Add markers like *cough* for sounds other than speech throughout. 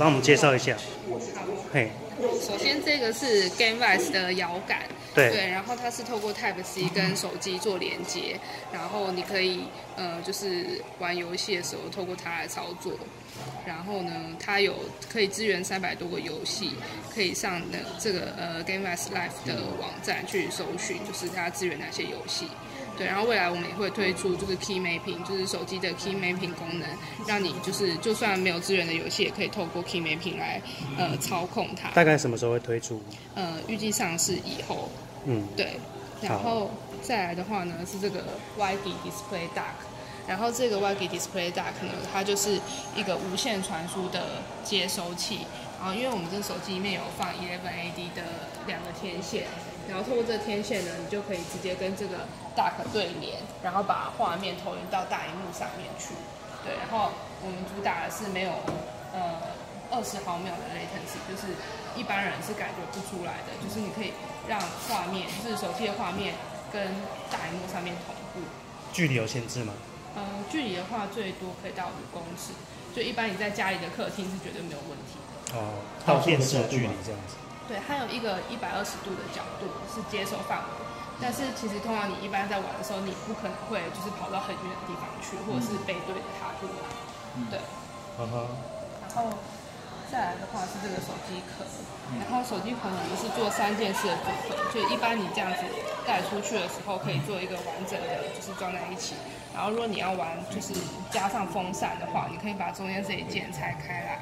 帮我们介绍一下。好，嘿，首先这个是 GameVice 的摇杆，对，对，然后它是透过 Type C 跟手机做连接，然后你可以呃就是玩游戏的时候透过它来操作，然后呢，它有可以支援三百多个游戏，可以上那这个呃 GameVice Live 的网站去搜寻，就是它支援哪些游戏。对，然后未来我们也会推出就是 Key Mapping，就是手机的 Key Mapping 功能，让你就是就算没有资源的游戏，也可以透过 Key Mapping 来呃操控它。大概什么时候会推出？呃，预计上市以后，嗯，对，然后再来的话呢是这个 YG Display Dock，然后这个 YG Display Dock 呢，它就是一个无线传输的接收器，然后因为我们这手机里面有放 Eleven AD 的两个天线，然后透过这个天线呢，你就可以直接跟这个 Dock 对联，然后把画面投影到大荧幕上面去，对，然后我们主打的是没有呃二十毫秒的 latency，就是一般人是感觉不出来的，就是你可以让画面，就是手机的画面跟大荧幕上面同步。距离有限制吗？呃，距离的话最多可以到五公尺，就一般你在家里的客厅是绝对没有问题的。哦，到电视的距离这样子。对，它有一个一百二十度的角度是接收范围，但是其实通常你一般在玩的时候，你不可能会就是跑到很远的地方去，或者是背对着它去玩。对，然后再来的话是这个手机壳，然后手机壳呢我们是做三件式的组合，就一般你这样子带出去的时候，可以做一个完整的，就是装在一起。然后如果你要玩，就是加上风扇的话，你可以把中间这一件拆开来，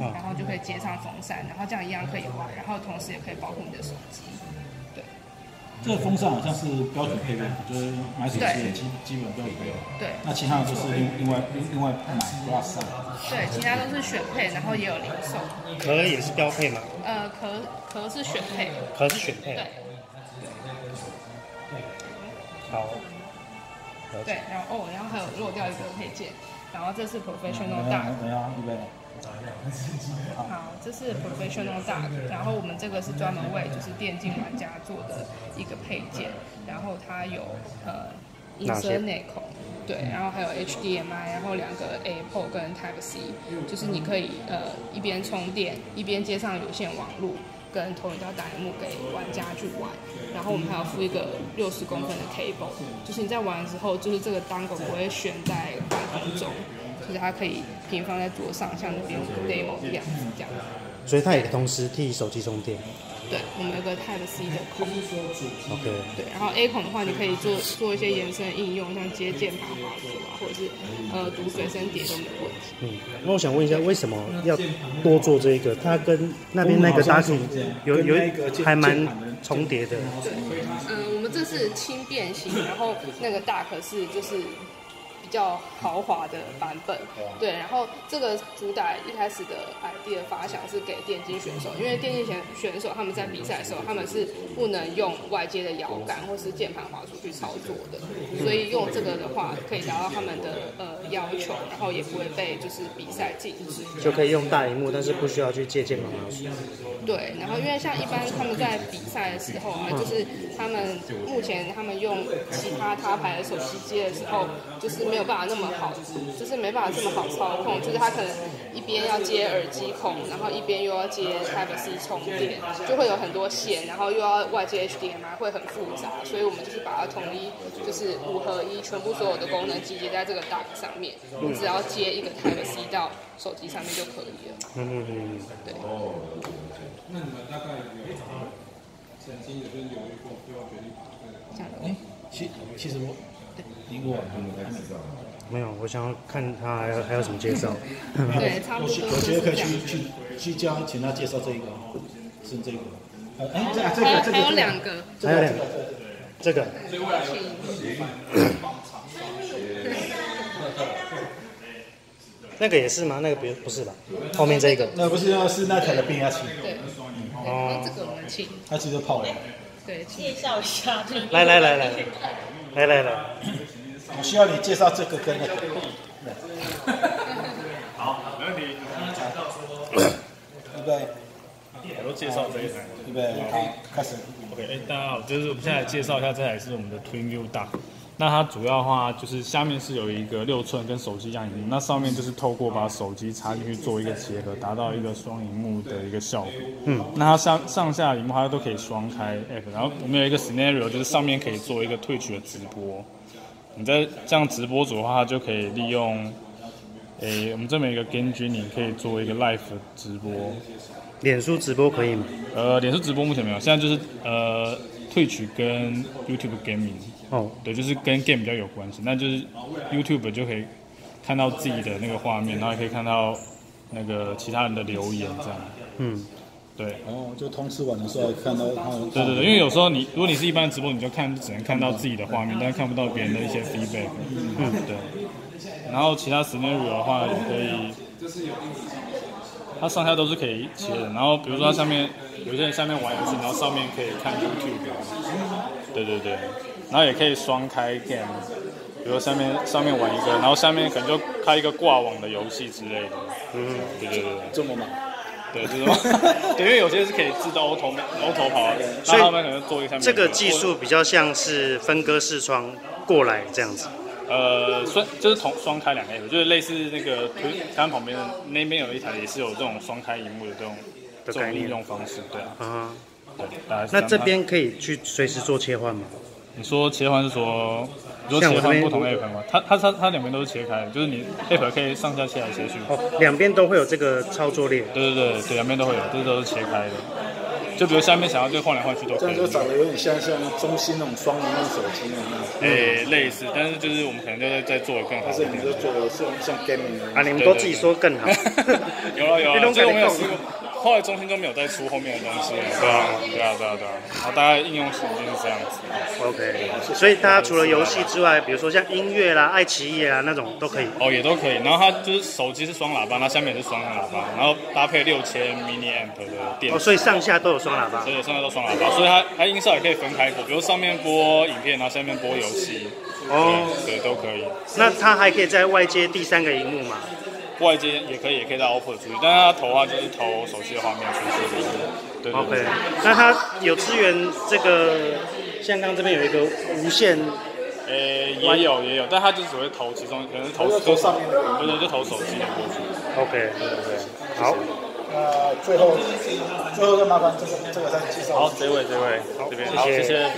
然后就可以接上风扇，然后这样一样可以玩，然后同时也可以保护你的手机。对这个风扇好像是标准配备，就是买手机的基基本标准配备。对那其他的就是另另外另另外买 plus 上。对，其他都是选配，然后也有零售。壳也是标配吗？呃，壳壳是选配，壳是选配。对。好。对，然后哦，然后还有漏掉一个配件，然后这是 professional 等一 dock，下，等一下，预备。好，这是 professional dock，然后我们这个是专门为就是电竞玩家做的一个配件，然后它有呃银色内孔，对，然后还有 HDMI，然后两个 Apple 跟 Type C，就是你可以呃一边充电一边接上有线网络。跟投影到大荧幕给玩家去玩，然后我们还要附一个六十公分的 cable，就是你在玩的时候，就是这个单狗不会悬在就是它可以平放在桌上，像那边 demo 一样这样。所以它也同时替手机充电。对，我们有个 Type C 的孔。OK。对，然后 A 孔的话，你可以做做一些延伸应用，像接键盘、滑鼠啊，或者是呃读随身碟都没有问题。嗯，那我想问一下，为什么要多做这个？它跟那边那个搭配有有一个还蛮重叠的。对，嗯，我们这是轻便型，然后那个大可是就是。比较豪华的版本，对，然后这个主打一开始的 idea 发想是给电竞选手，因为电竞选选手他们在比赛的时候，他们是不能用外接的摇杆或是键盘滑鼠去操作的，所以用这个的话可以达到他们的呃要求，然后也不会被就是比赛禁止，就可以用大荧幕，但是不需要去借键盘。对，然后因为像一般他们在比赛的时候啊，就是他们目前他们用其他他牌的手机接的时候，就是没有办法那么好，就是没办法这么好操控，就是他可能一边要接耳机孔，然后一边又要接 Type C 充电，就会有很多线，然后又要外接 HDMI，会很复杂，所以我们就是把它统一，就是五合一，全部所有的功能集结在这个 Dock 上面，你只要接一个 Type C 到手机上面就可以了。嗯嗯嗯，对。那你们大概有曾经有跟犹豫过，最后决定把这个。哎，其其实我，你我还没没有，我想要看他还有还有什么介绍。*laughs* 对，差不多。我觉得可以去去去教，请他介绍这一个，是这个。哎，这这个这个还有两个，还有两个，这个 *laughs* 那个也是吗？那个不不是吧？后面这个那不是是那台的变压器，对，哦那这个我们请，它其实泡了。对，请介绍一下这个。来来来来来来来，我需要你介绍这个跟那个。好，没问题。*coughs* 预备，我都介绍这一台。预备，好，开始。OK，哎，大家好，就是我们现在介绍一下这台是我们的 Twin View Dock。那它主要的话就是下面是有一个六寸跟手机一样荧幕，那上面就是透过把手机插进去做一个结合，达到一个双荧幕的一个效果。嗯，那它上上下荧幕它都可以双开 app，然后我们有一个 scenario 就是上面可以做一个 Twitch 的直播，你在这样直播组的话，它就可以利用，诶、我们这边有一个 Game e n i 可以做一个 live 直播。脸书直播可以吗？呃，脸书直播目前没有，现在就是呃 Twitch 跟 YouTube Gaming。哦，对，就是跟 game 比较有关系，那就是 YouTube 就可以看到自己的那个画面，然后也可以看到那个其他人的留言这样。嗯，对，然后就通吃完的时候看到他们。对对对，因为有时候你如果你是一般直播，你就看只能看到自己的画面，但是看不到别人的一些 feedback。嗯，对。然后其他 scenario 的话也可以，它上下都是可以切的。然后比如说它上面有些人下面玩游戏，然后上面可以看 YouTube。对对对，然后也可以双开 game，比如下面上面玩一个，然后下面可能就开一个挂网的游戏之类的。嗯，对对对对。这么忙。对，就是对，因为有些是可以自动 auto auto 跑，所以他们可能做一下面这个技术比较像是分割视窗过来这样子。呃，双就是同双开两个 app，就是类似那个推刚刚旁边的那边有一台也是有这种双开荧幕的这种这种的概念应用方式，对啊，啊，对，那这边可以去随时做切换吗？你说切换是说，你说切换不同 app 吗？它它它它两边都是切开的，就是你 app 可以上下切来切去。哦，两边都会有这个操作列。对对对对，两边都会有，这都是切开的。就比如下面想要就换来换去都可以这样。就长得有点像像中兴那种双屏幕手机那样。诶、类似，但是就是我们可能就在在做的更好但是一点。你就做的是像 gaming 啊，你们都自己说更好。有 *laughs* 了有了，*laughs* 你都这个我跟你讲没有试过。后来中心就没有再出后面的东西了。对啊，对啊，对啊，对啊。然后大概应用情境是这样子。OK，所以大家除了游戏之外，比如说像音乐啦、爱奇艺啊那种都可以。哦，也都可以。然后它就是手机是双喇叭，那下面也是双喇叭，然后搭配六千 mini amp 的电哦，所以上下都有双喇叭所。以上下都双喇叭，所以它它音效也可以分开播，比如上面播影片，然后下面播游戏，哦，对，对都可以。那它还可以在外接第三个荧幕嘛？外接也可以，也可以在 OPPO 出去，但是它投的话就是投手机的画面出去。对对 OK，那它有支援这个，像刚这边有一个无线，呃，也有也有，但它就只会投其中，可能投上面那个对对，就投手机的过去。OK，对对对。好，那最后最后再麻烦这个这个再介绍。好，这位这位，好这边好，谢谢谢谢。